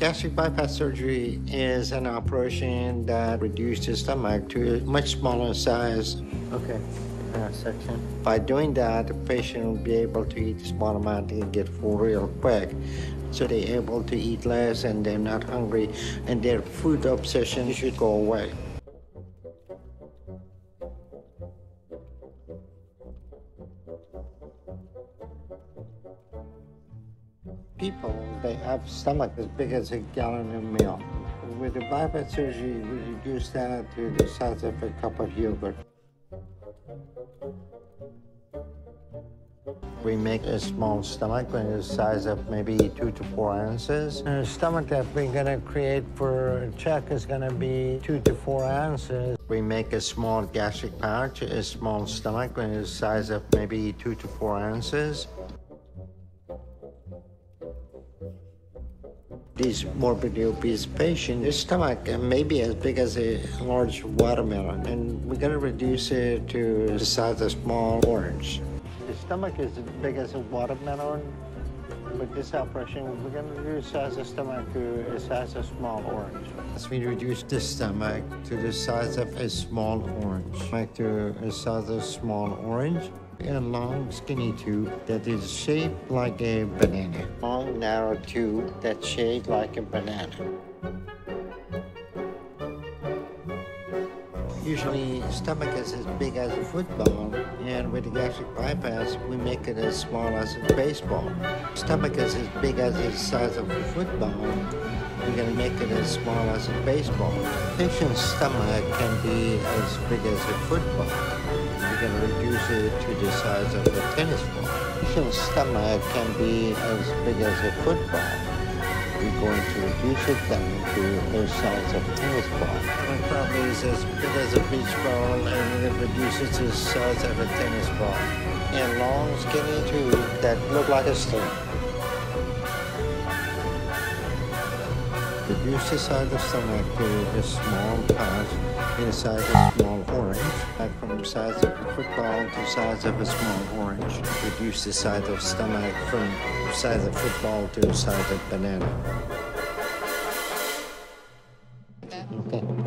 Gastric bypass surgery is an operation that reduces the stomach to a much smaller size. Okay. Uh, section. By doing that, the patient will be able to eat a small amount and get full real quick. So they're able to eat less and they're not hungry and their food obsession should go away. People, they have stomach as big as a gallon of milk. With the bypass surgery, we reduce that to the size of a cup of yogurt. We make a small stomach the size of maybe two to four ounces. And the stomach that we're gonna create for a check is gonna be two to four ounces. We make a small gastric pouch, a small stomach the size of maybe two to four ounces. These morbidly obese patients, their stomach may be as big as a large watermelon, and we're going to reduce it to the size of a small orange. The stomach is as big as a watermelon. With this operation, we're going to reduce the size of stomach to the size of a small orange. As we reduce the stomach to the size of a small orange, like to the size of small orange, a long, skinny tube that is shaped like a banana. Long, narrow tube that's shaped like a banana. Usually, stomach is as big as a football, and with the gastric bypass, we make it as small as a baseball. Stomach is as big as the size of a football, we're going to make it as small as a baseball. Patient's stomach can be as big as a football it to the size of a tennis ball. Patient's stomach can be as big as a football. We're going to reduce it down to the size of a tennis ball. It probably is as big as a beach ball and it reduces to the size of a tennis ball. And long, skinny tube that look like a string. Reduce the size of stomach to a small pouch in the size of small orange. Like from the size of a football to the size of a small orange. Reduce the size of stomach from the size of football to the size of banana. Okay.